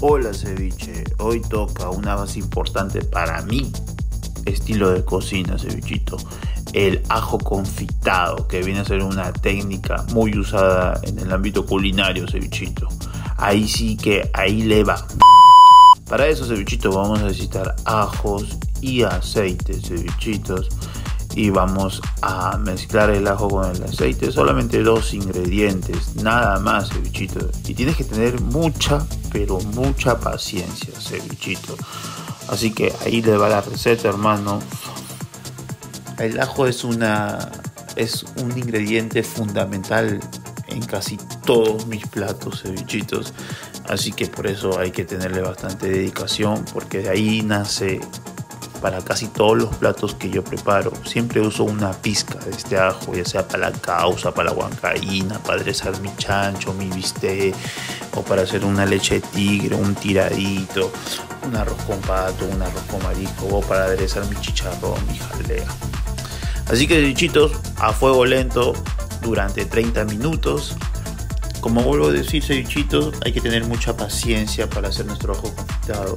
Hola ceviche, hoy toca una base importante para mí, estilo de cocina cevichito, el ajo confitado, que viene a ser una técnica muy usada en el ámbito culinario cevichito. Ahí sí que ahí le va. Para eso cevichito vamos a necesitar ajos y aceite cevichitos y vamos a mezclar el ajo con el aceite, solamente dos ingredientes, nada más cevichito. Y tienes que tener mucha, pero mucha paciencia cevichito. Así que ahí le va la receta, hermano. El ajo es una es un ingrediente fundamental en casi todos mis platos cevichitos. Así que por eso hay que tenerle bastante dedicación porque de ahí nace para casi todos los platos que yo preparo. Siempre uso una pizca de este ajo, ya sea para la causa, para la huancaína, para aderezar mi chancho, mi bistec, o para hacer una leche de tigre, un tiradito, un arroz con pato, un arroz con marisco, o para aderezar mi chicharrón, mi jalea. Así que, bichitos, a fuego lento durante 30 minutos. Como vuelvo a decir, cevichitos, hay que tener mucha paciencia para hacer nuestro ajo confitado.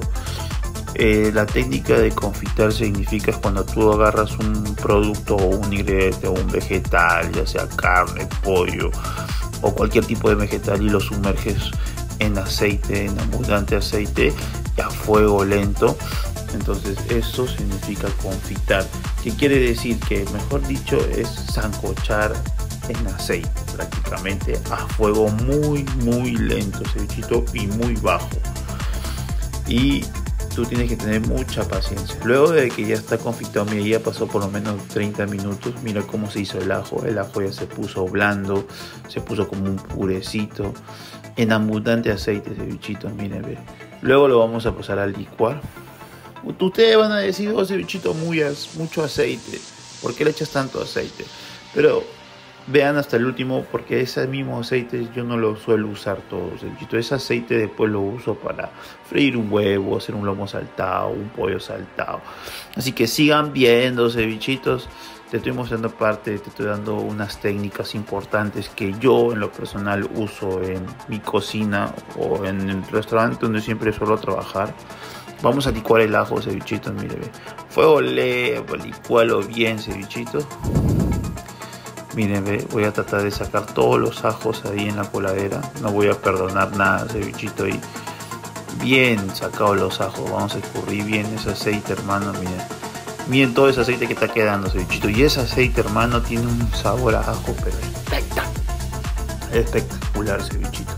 Eh, la técnica de confitar significa cuando tú agarras un producto o un ingrediente o un vegetal, ya sea carne, pollo o cualquier tipo de vegetal y lo sumerges en aceite, en abundante aceite a fuego lento. Entonces eso significa confitar, que quiere decir que mejor dicho es zancochar en aceite prácticamente a fuego muy muy lento, cevichito y muy bajo. Y tú tienes que tener mucha paciencia. Luego de que ya está confitado, mira, ya pasó por lo menos 30 minutos, mira cómo se hizo el ajo. El ajo ya se puso blando, se puso como un purecito, en abundante aceite ese bichito, miren, ve. Luego lo vamos a pasar a licuar. Ustedes van a decir, oh, ese bichito muy, mucho aceite. ¿Por qué le echas tanto aceite? Pero vean hasta el último porque ese mismo aceite yo no lo suelo usar todo ese aceite después lo uso para freír un huevo hacer un lomo saltado un pollo saltado. Así que sigan viendo cevichitos. Te estoy mostrando parte te estoy dando unas técnicas importantes que yo en lo personal uso en mi cocina o en el restaurante donde siempre suelo trabajar. Vamos a licuar el ajo, cevichito, mire, fuego leve, licualo bien, cevichito. Miren, voy a tratar de sacar todos los ajos ahí en la coladera. No voy a perdonar nada ese bichito ahí. Bien sacado los ajos. Vamos a escurrir bien ese aceite, hermano. Miren. Miren todo ese aceite que está quedando ese bichito. Y ese aceite, hermano, tiene un sabor a ajo, pero espectacular. Espectacular ese bichito.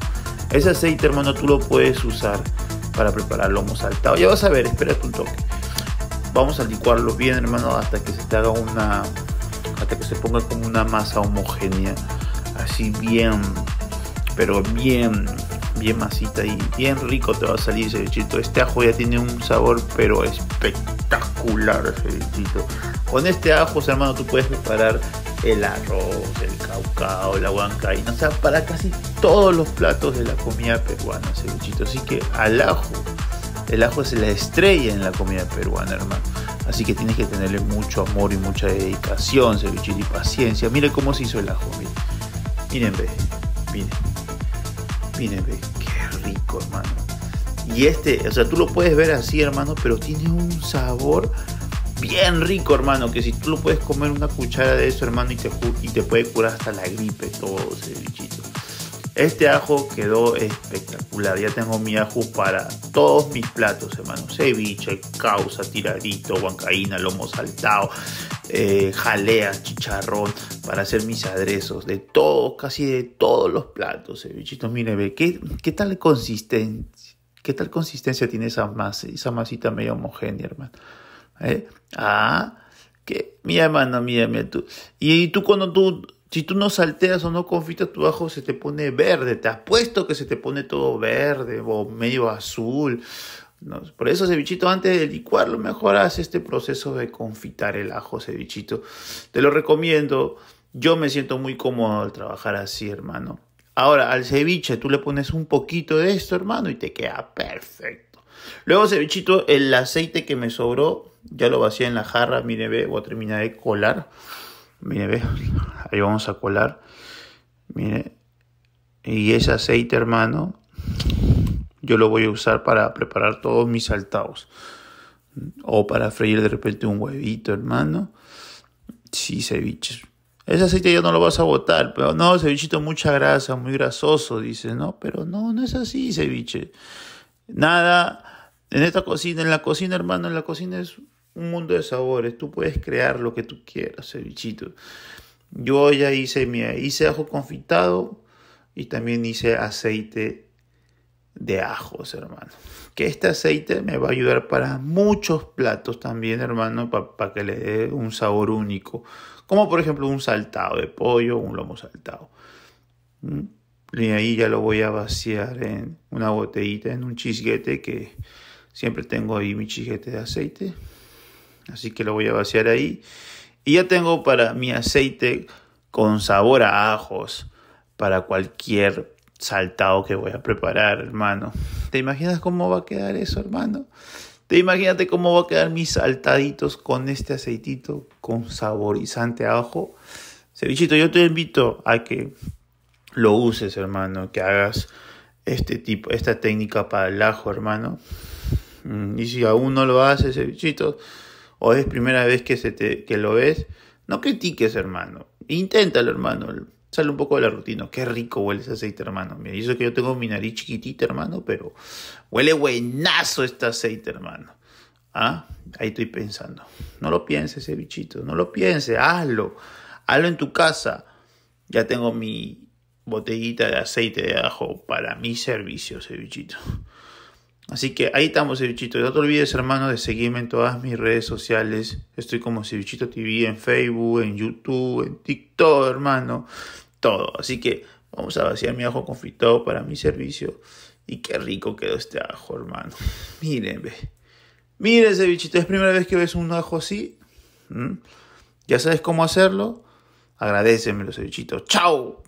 Ese aceite, hermano, tú lo puedes usar para preparar lomo saltado. Ya vas a ver, espérate un toque. Vamos a licuarlo bien, hermano, hasta que se te haga una hasta que se ponga como una masa homogénea, así bien, pero bien, bien masita y bien rico te va a salir ese bichito. Este ajo ya tiene un sabor, pero espectacular ese bichito. Con este ajo, hermano, tú puedes preparar el arroz, el caucao, la huancaína, o sea, para casi todos los platos de la comida peruana ese bichito. Así que al ajo, el ajo es la estrella en la comida peruana, hermano. Así que tienes que tenerle mucho amor y mucha dedicación, cevichito y paciencia. Miren cómo se hizo el ajo, miren. Miren, ve, miren. Miren, ve, qué rico, hermano. Y este, o sea, tú lo puedes ver así, hermano, pero tiene un sabor bien rico, hermano, que si tú lo puedes comer una cuchara de eso, hermano, y te, y te puede curar hasta la gripe, todo ese bichito. Este ajo quedó espectacular. Ya tengo mi ajo para todos mis platos, hermano. Ceviche, causa, tiradito, huancaína, lomo saltado, eh, jalea, chicharrón, para hacer mis aderezos. De todo, casi de todos los platos, cevichitos. Mire, ve, ¿qué, tal consistencia? ¿Qué tal consistencia tiene esa masa, esa masita medio homogénea, hermano? ¿Eh? Ah, que, mira, hermano, mira, mira tú. Y tú cuando tú si tú no salteas o no confitas tu ajo, se te pone verde. Te apuesto que se te pone todo verde o medio azul. por eso, cevichito, antes de licuarlo, mejor haz este proceso de confitar el ajo, cevichito. Te lo recomiendo. Yo me siento muy cómodo al trabajar así, hermano. Ahora, al ceviche tú le pones un poquito de esto, hermano, y te queda perfecto. Luego, cevichito, el aceite que me sobró, ya lo vacié en la jarra. Mire, ve, voy a terminar de colar. Mire, ve, ahí vamos a colar. Mire, y ese aceite, hermano, yo lo voy a usar para preparar todos mis saltados. O para freír de repente un huevito, hermano. Sí, ceviche. Ese aceite ya no lo vas a botar, pero no, cevichito, mucha grasa, muy grasoso, dice, ¿no? Pero no, no es así, ceviche. Nada, en esta cocina, en la cocina, hermano, en la cocina es un mundo de sabores. Tú puedes crear lo que tú quieras, cevichito. Yo ya hice, mi hice ajo confitado y también hice aceite de ajos, hermano. Que este aceite me va a ayudar para muchos platos también, hermano, para que le dé un sabor único. Como por ejemplo un saltado de pollo, un lomo saltado. ¿Mm? Y ahí ya lo voy a vaciar en una botellita, en un chisguete que siempre tengo ahí mi chisguete de aceite. Así que lo voy a vaciar ahí. Y ya tengo para mi aceite con sabor a ajos para cualquier saltado que voy a preparar, hermano. ¿Te imaginas cómo va a quedar eso, hermano? Te imagínate cómo va a quedar mis saltaditos con este aceitito con saborizante a ajo. Cevichito, yo te invito a que lo uses, hermano, que hagas este tipo, esta técnica para el ajo, hermano. Mm, y si aún no lo haces, cevichito, o es primera vez que, se te, que lo ves, no critiques, hermano. Inténtalo, hermano. Sale un poco de la rutina. Qué rico huele ese aceite, hermano. Me dice que yo tengo mi nariz chiquitita, hermano, pero huele buenazo este aceite, hermano. ¿Ah? Ahí estoy pensando. No lo pienses, ese bichito. No lo pienses. Hazlo. Hazlo en tu casa. Ya tengo mi botellita de aceite de ajo para mi servicio, ese bichito. Así que ahí estamos, Cevichito. No te olvides, hermano, de seguirme en todas mis redes sociales. Estoy como Cevichito TV en Facebook, en YouTube, en TikTok, hermano. Todo. Así que vamos a vaciar mi ajo confitado para mi servicio. Y qué rico quedó este ajo, hermano. Miren, ve. Miren, Cevichito. Es primera vez que ves un ajo así. ¿Mm? ¿Ya sabes cómo hacerlo? Agradecemelo, Cevichito. ¡Chao!